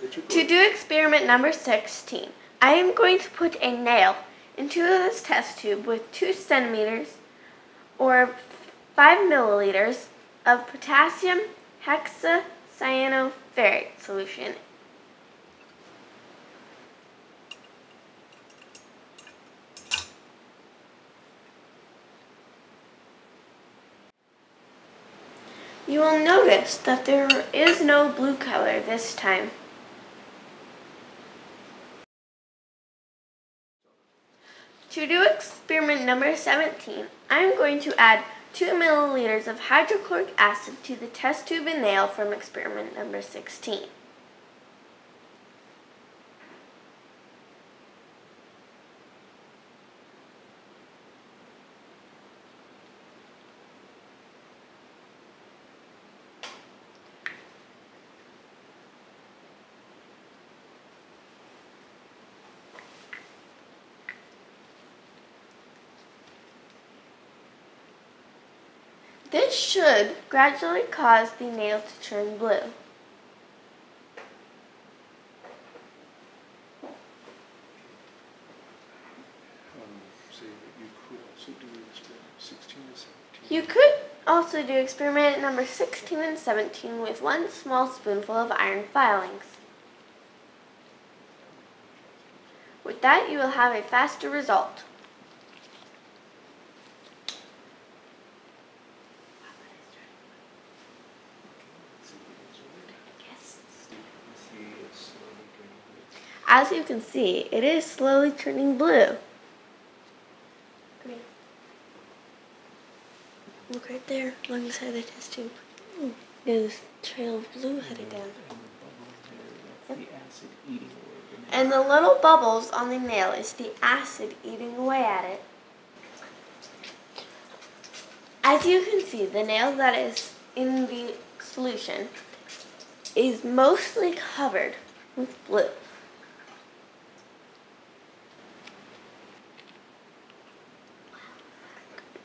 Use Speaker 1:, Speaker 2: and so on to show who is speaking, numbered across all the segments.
Speaker 1: To do experiment number 16, I am going to put a nail into this test tube with 2 centimeters or 5 milliliters of potassium hexacyanoferrate solution. You will notice that there is no blue color this time. To do experiment number 17, I am going to add 2 milliliters of hydrochloric acid to the test tube and nail from experiment number 16. This should gradually cause the nail to turn blue.
Speaker 2: You could also do experiment
Speaker 1: number 16 and 17 with one small spoonful of iron filings. With that, you will have a faster result.
Speaker 2: See, it's slowly turning blue.
Speaker 1: As you can see, it is slowly turning blue. Look right there, alongside the test tube. There's a trail of blue headed down.
Speaker 2: The the the nail.
Speaker 1: And the little bubbles on the nail is the acid eating away at it. As you can see, the nail that is in the solution is mostly covered with blue.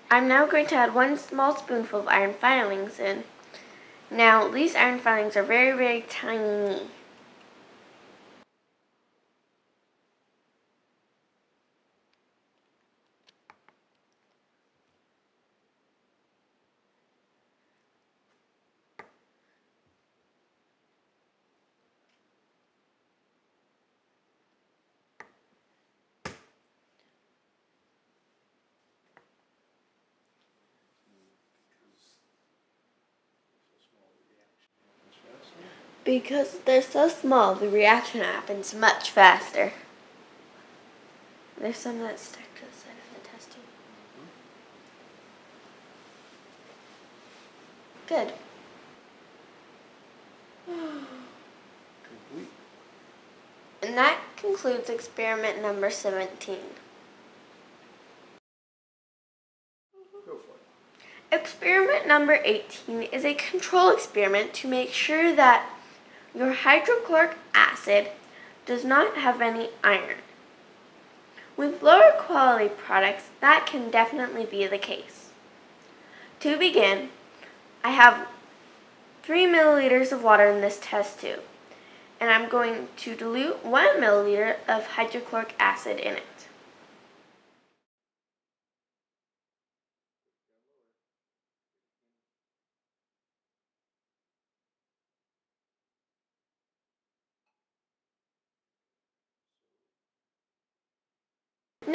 Speaker 1: I'm now going to add one small spoonful of iron filings in. Now, these iron filings are very, very tiny. Because they're so small, the reaction happens much faster. There's some that stuck to the side of the test tube. Good.
Speaker 2: Complete.
Speaker 1: And that concludes experiment number 17.
Speaker 2: Go for it.
Speaker 1: Experiment number 18 is a control experiment to make sure that your hydrochloric acid does not have any iron. With lower quality products, that can definitely be the case. To begin, I have 3 milliliters of water in this test tube, and I'm going to dilute 1 milliliter of hydrochloric acid in it.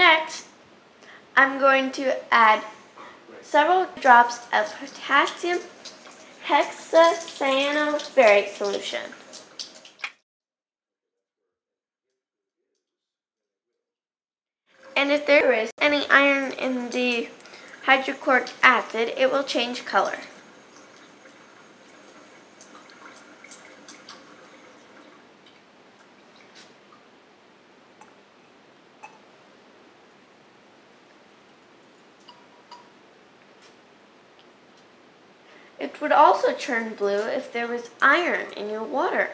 Speaker 1: Next, I'm going to add several drops of potassium hexacyanoferrate solution. And if there is any iron in the hydrochloric acid, it will change color. It would also turn blue if there was iron in your water.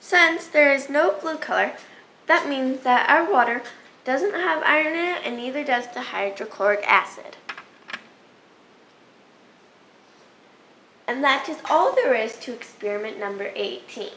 Speaker 1: Since there is no blue color, that means that our water doesn't have iron in it and neither does the hydrochloric acid. And that is all there is to experiment number 18.